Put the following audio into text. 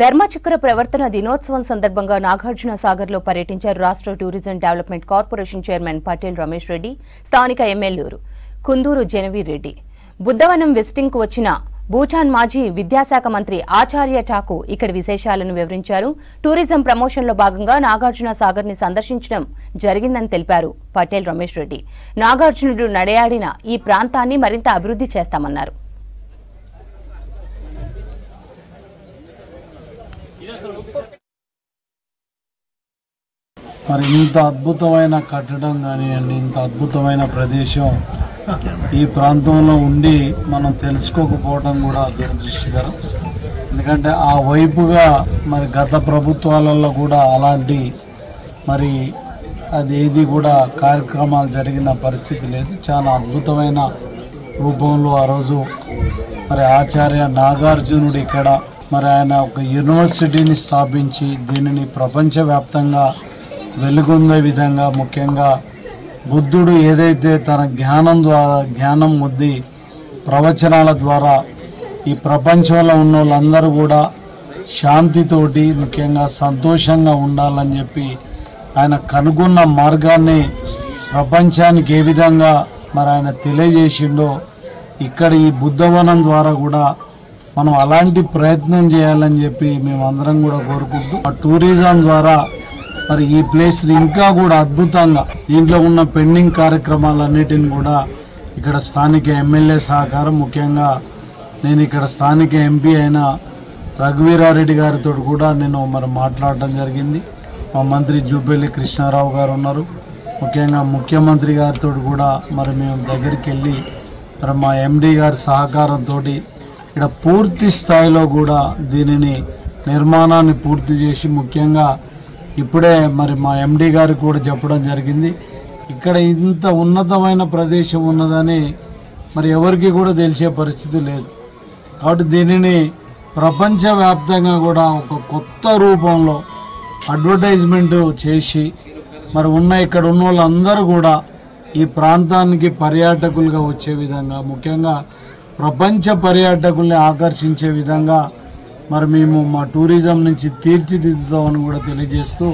ధర్మచక్ర ప్రవర్తన దినోత్సవం సందర్భంగా నాగార్జున సాగర్లో పర్యటించారు రాష్ట్ర tourism development corporation chairman Patel Ramesh Reddy స్థానిక ఎమ్మెల్యేలు కుందూరు జనవీర్ రెడ్డి. బుద్ధవనం విజిటింగ్కు వచ్చిన భూటాన్ మాజీ విద్యాశాఖ మంత్రి ఆచార్య ఠాకు ఇక్కడ విశేషాలను వివరించారు. టూరిజం ప్రమోషన్లో భాగంగా నాగార్జున సాగర్ని సందర్శించడం జరిగిందని తెలిపారు పటేల్ రమేష్ రెడ్డి. నాగార్జునుడు నడయాడిన ఈ ప్రాంతాన్ని మరింత అభివృద్ధి చేస్తామన్నారు. మరి ఇంత అద్భుతమైన కట్టడం కానివ్వండి ఇంత అద్భుతమైన ప్రదేశం ఈ ప్రాంతంలో ఉండి మనం తెలుసుకోకపోవడం కూడా దురదృష్టకరం. ఎందుకంటే ఆ వైపుగా మరి గత ప్రభుత్వాలలో కూడా అలాంటి మరి అది ఏది కూడా కార్యక్రమాలు జరిగిన పరిస్థితి లేదు. చాలా అద్భుతమైన రూపంలో ఆ రోజు మరి ఆచార్య నాగార్జునుడు ఇక్కడ మరి ఆయన ఒక యూనివర్సిటీని స్థాపించి దీనిని ప్రపంచవ్యాప్తంగా వెలుగొందే విధంగా ముఖ్యంగా బుద్ధుడు ఏదైతే తన జ్ఞానం ద్వారా జ్ఞానం ముద్ది ప్రవచనాల ద్వారా ఈ ప్రపంచంలో ఉన్న వాళ్ళందరూ కూడా శాంతితోటి ముఖ్యంగా సంతోషంగా ఉండాలని చెప్పి ఆయన కనుగొన్న మార్గాన్ని ప్రపంచానికి ఏ విధంగా మరి ఆయన తెలియజేసిండో ఇక్కడ ఈ బుద్ధవనం ద్వారా కూడా మనం అలాంటి ప్రయత్నం చేయాలని చెప్పి మేము అందరం కూడా కోరుకుంటూ ఆ టూరిజం ద్వారా మరి ఈ ప్లేస్ ఇంకా కూడా అద్భుతంగా దీంట్లో ఉన్న పెండింగ్ కార్యక్రమాలన్నిటిని కూడా ఇక్కడ స్థానిక ఎమ్మెల్యే సహకారం ముఖ్యంగా నేను ఇక్కడ స్థానిక ఎంపీ అయిన రఘువీరారెడ్డి గారితో కూడా నేను మరి మాట్లాడటం జరిగింది. మా మంత్రి జూబెల్లి కృష్ణారావు గారు ఉన్నారు. ముఖ్యంగా ముఖ్యమంత్రి గారితో కూడా మరి మేము దగ్గరికి వెళ్ళి మరి మా ఎండీ గారి సహకారంతో ఇక్కడ పూర్తి స్థాయిలో కూడా దీనిని నిర్మాణాన్ని పూర్తి చేసి ముఖ్యంగా ఇప్పుడే మరి మా ఎండి గారికి కూడా చెప్పడం జరిగింది. ఇక్కడ ఇంత ఉన్నతమైన ప్రదేశం ఉన్నదని మరి ఎవరికి కూడా తెలిసే పరిస్థితి లేదు. కాబట్టి దీనిని ప్రపంచవ్యాప్తంగా కూడా ఒక కొత్త రూపంలో అడ్వర్టైజ్మెంట్ చేసి మరి ఉన్న ఇక్కడ ఉన్న వాళ్ళందరూ కూడా ఈ ప్రాంతానికి పర్యాటకులుగా వచ్చే విధంగా ముఖ్యంగా ప్రపంచ పర్యాటకుల్ని ఆకర్షించే విధంగా మరి మేము మా టూరిజం నుంచి తీర్చిదిద్దుతామని కూడా తెలియజేస్తూ